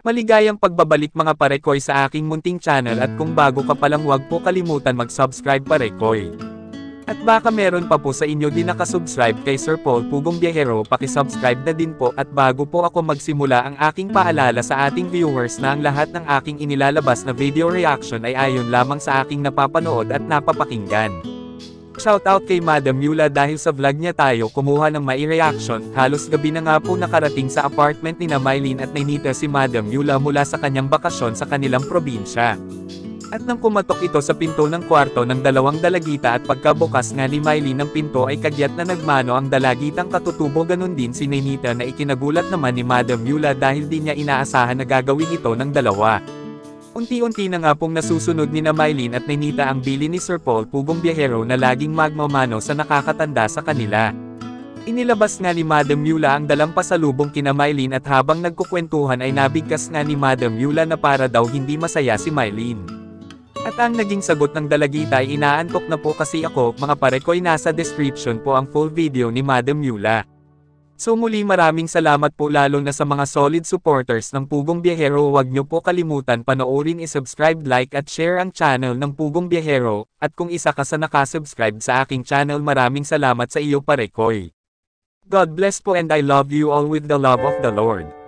Maligayang pagbabalik mga parekoy sa aking munting channel at kung bago ka palang huwag po kalimutan mag-subscribe parekoy. At baka meron pa po sa inyo din nakasubscribe kay Sir Paul Pugong Biyahero pakisubscribe na din po at bago po ako magsimula ang aking paalala sa ating viewers na ang lahat ng aking inilalabas na video reaction ay ayon lamang sa aking napapanood at napapakinggan. Shoutout kay Madam Yula dahil sa vlog niya tayo kumuha ng mai reaction, halos gabi na nga po nakarating sa apartment ni na Mylene at Nainita si Madam Yula mula sa kanyang bakasyon sa kanilang probinsya. At nang kumatok ito sa pinto ng kwarto ng dalawang dalagita at pagkabukas nga ni Miley ng pinto ay kagyat na nagmano ang dalagitang katutubo ganun din si Nenita na ikinagulat naman ni Madam Yula dahil di niya inaasahan na gagawin ito ng dalawa. Unti-unti na nga pong nasusunod ni na Mylene at Nenita ang bili ni Sir Paul Pugong Biyahero na laging magmamano sa nakakatanda sa kanila. Inilabas nga ni Madam Yula ang dalang pasalubong kina Mylene at habang nagkukwentuhan ay nabigkas nga ni Madam Yula na para daw hindi masaya si Mylene. At ang naging sagot ng dalagita ay inaantok na po kasi ako, mga pare ko'y nasa description po ang full video ni Madam Yula. So muli maraming salamat po lalo na sa mga solid supporters ng Pugong Biyahero huwag nyo po kalimutan panoorin i-subscribe like at share ang channel ng Pugong Biyahero, at kung isa ka sa nakasubscribe sa aking channel maraming salamat sa iyo pare ko'y. God bless po and I love you all with the love of the Lord.